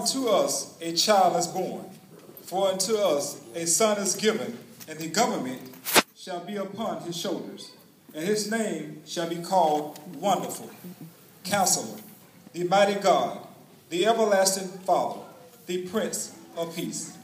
Unto us a child is born, for unto us a son is given, and the government shall be upon his shoulders. And his name shall be called Wonderful, Counselor, the Mighty God, the Everlasting Father, the Prince of Peace.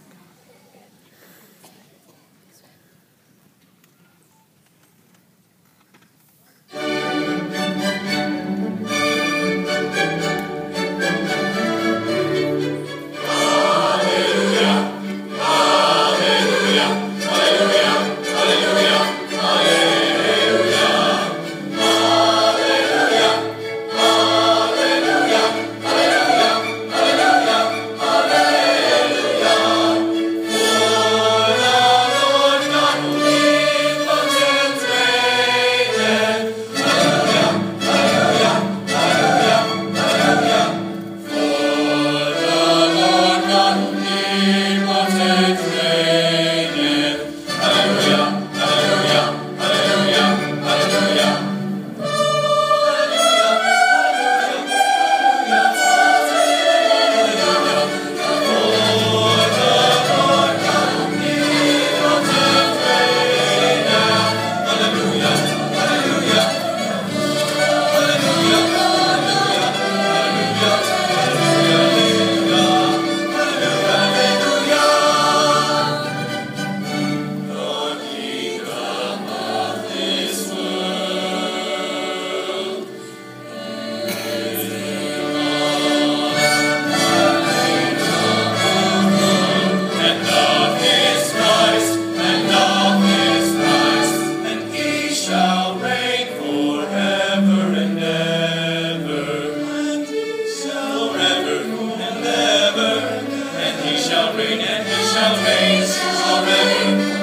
shall reign and he shall reign, shall reign.